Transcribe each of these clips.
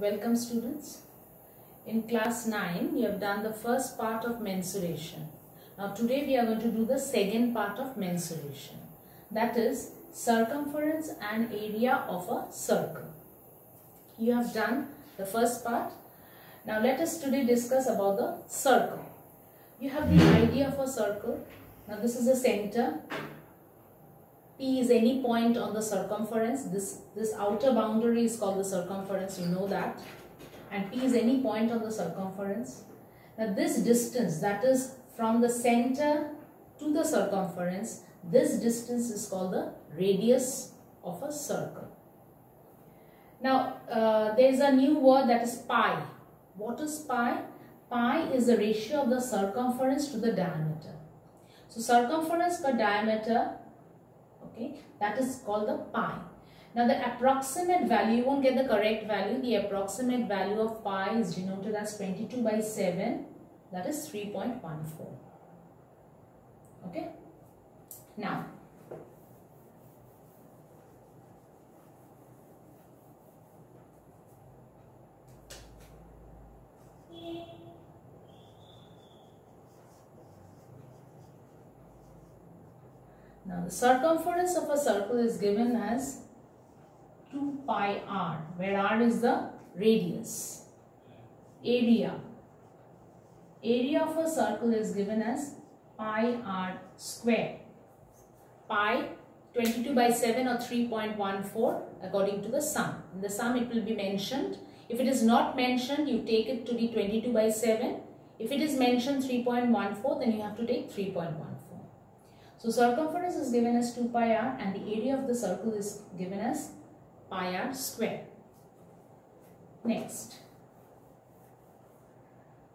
Welcome students. In class 9, you have done the first part of mensuration. Now today we are going to do the second part of mensuration. That is circumference and area of a circle. You have done the first part. Now let us today discuss about the circle. You have the idea of a circle. Now this is the center. P is any point on the circumference. This, this outer boundary is called the circumference. You know that. And P is any point on the circumference. Now this distance that is from the center to the circumference, this distance is called the radius of a circle. Now uh, there is a new word that is pi. What is pi? Pi is the ratio of the circumference to the diameter. So circumference per diameter okay? That is called the pi. Now the approximate value you won't get the correct value. The approximate value of pi is denoted as 22 by 7 that is 3.14 okay? Now Now the circumference of a circle is given as 2 pi r where r is the radius. Area. Area of a circle is given as pi r square. Pi 22 by 7 or 3.14 according to the sum. In the sum it will be mentioned. If it is not mentioned you take it to be 22 by 7. If it is mentioned 3.14 then you have to take 3.14. So circumference is given as 2 pi r and the area of the circle is given as pi r square. Next,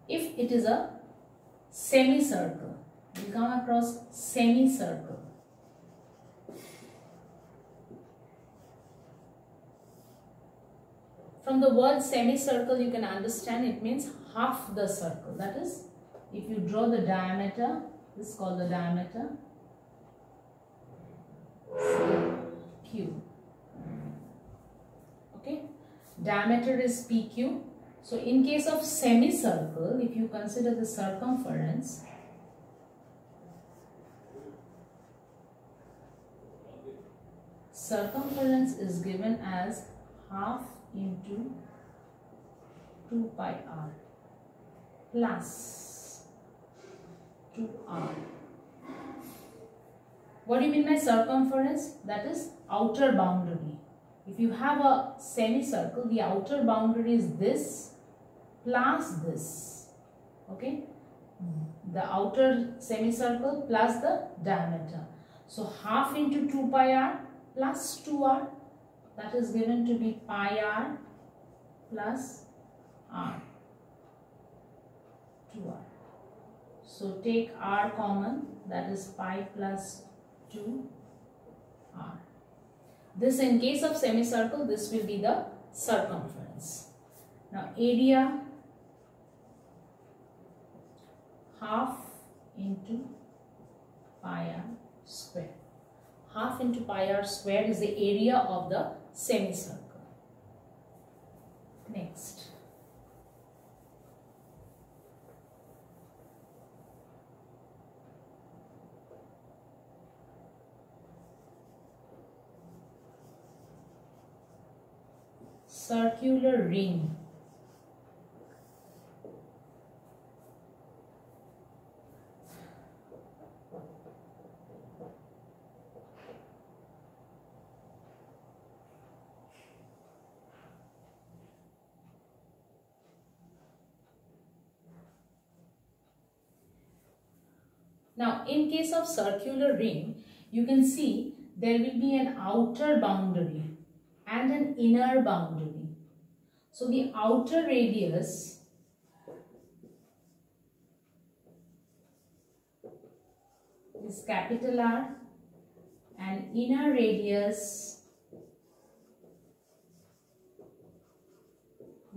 if it is a semicircle, we come across semicircle. From the word semicircle you can understand it means half the circle. That is, if you draw the diameter, this is called the diameter Okay, diameter is PQ. So in case of semicircle, if you consider the circumference, circumference is given as half into 2 pi r plus 2r what do you mean by circumference? That is outer boundary. If you have a semicircle, the outer boundary is this plus this. Okay? The outer semicircle plus the diameter. So half into 2 pi r plus 2r that is given to be pi r plus r 2r. So take r common that is pi plus 2 r. This in case of semicircle, this will be the circumference. Now area half into pi r square. Half into pi r square is the area of the semicircle. Next. Circular ring. Now, in case of circular ring, you can see there will be an outer boundary and an inner boundary. So the outer radius is capital R and inner radius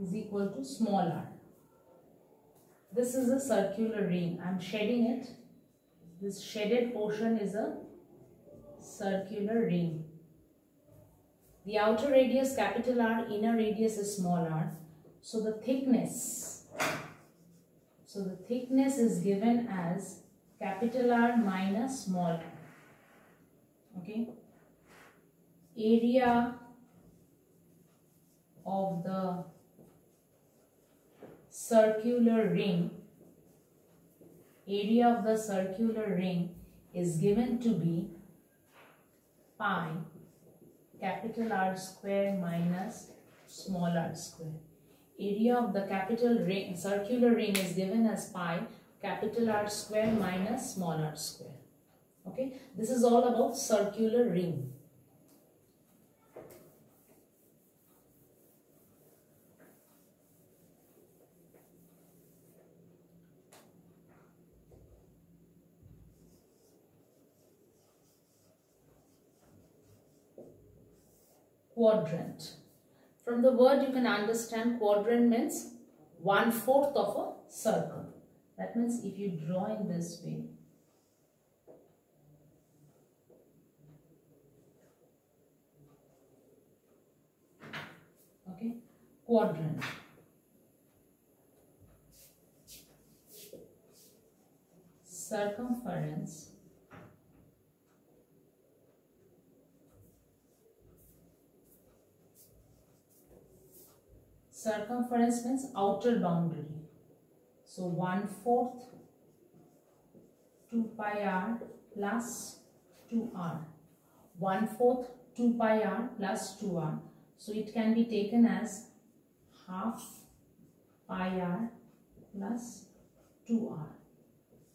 is equal to small r. This is a circular ring. I am shading it. This shaded portion is a circular ring. The outer radius capital R, inner radius is small r So the thickness, so the thickness is given as capital R minus small r. Okay. Area of the circular ring, area of the circular ring is given to be pi capital R square minus small r square. Area of the capital ring, circular ring is given as pi capital R square minus small r square. Okay, this is all about circular ring. Quadrant. From the word you can understand quadrant means one fourth of a circle. That means if you draw in this way, okay, quadrant. Circumference circumference means outer boundary. So 1 fourth 2 pi r plus 2r. 1 fourth 2 pi r plus 2r. So it can be taken as half pi r plus 2r.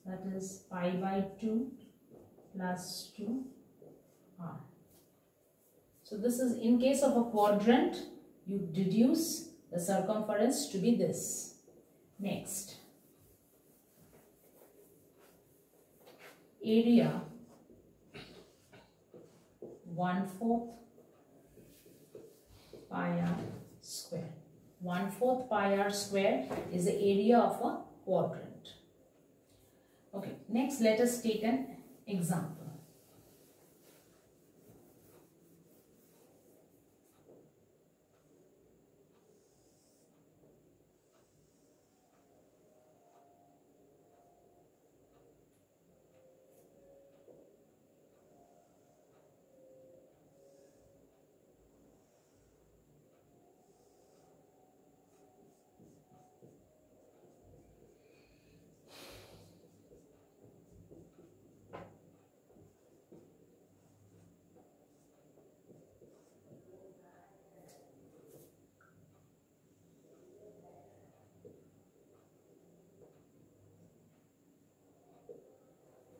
That is pi by 2 plus 2r. So this is in case of a quadrant, you deduce the circumference to be this. Next, area 1 fourth pi r square. 1 fourth pi r square is the area of a quadrant. Okay, next let us take an example.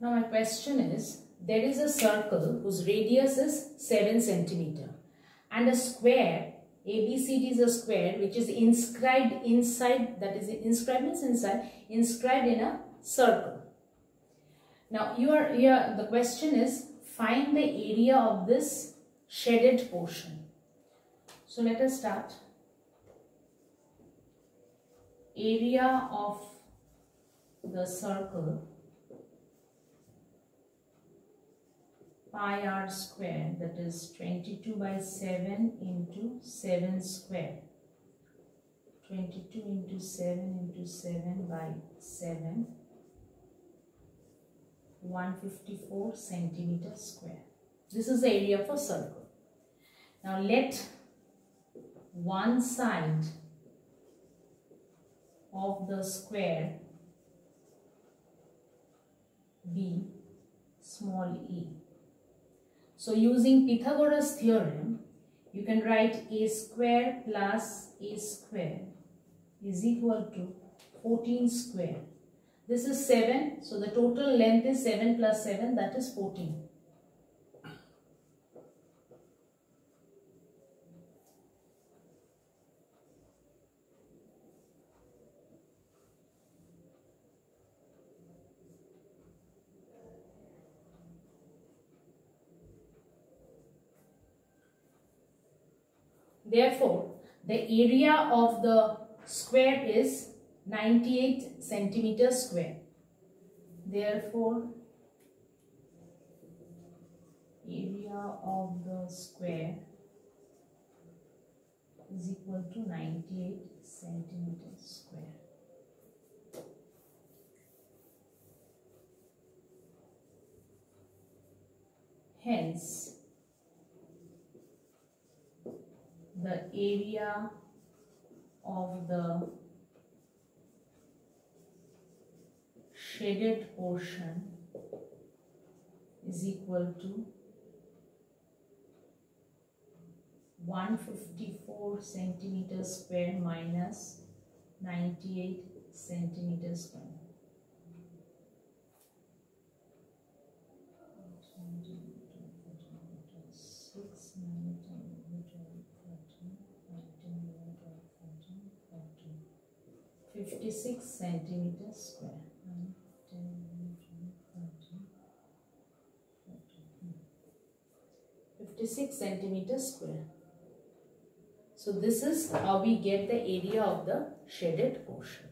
Now my question is, there is a circle whose radius is 7 centimeter and a square, ABCD is a square which is inscribed inside, that is inscribed means inside, inscribed in a circle. Now you are here, the question is, find the area of this shaded portion. So let us start. Area of the circle pi r square that is 22 by 7 into 7 square. 22 into 7 into 7 by 7 154 centimeter square. This is the area of a circle. Now let one side of the square be small e so using Pythagoras theorem, you can write a square plus a square is equal to 14 square. This is 7. So the total length is 7 plus 7 that is 14. Therefore, the area of the square is 98 centimeter square. Therefore, area of the square is equal to 98 centimeters square. Hence, the area of the shaded portion is equal to 154 centimeters square minus 98 centimeters square. 86 centimeters square. Hmm. 56 centimeters square. So this is how we get the area of the shaded ocean.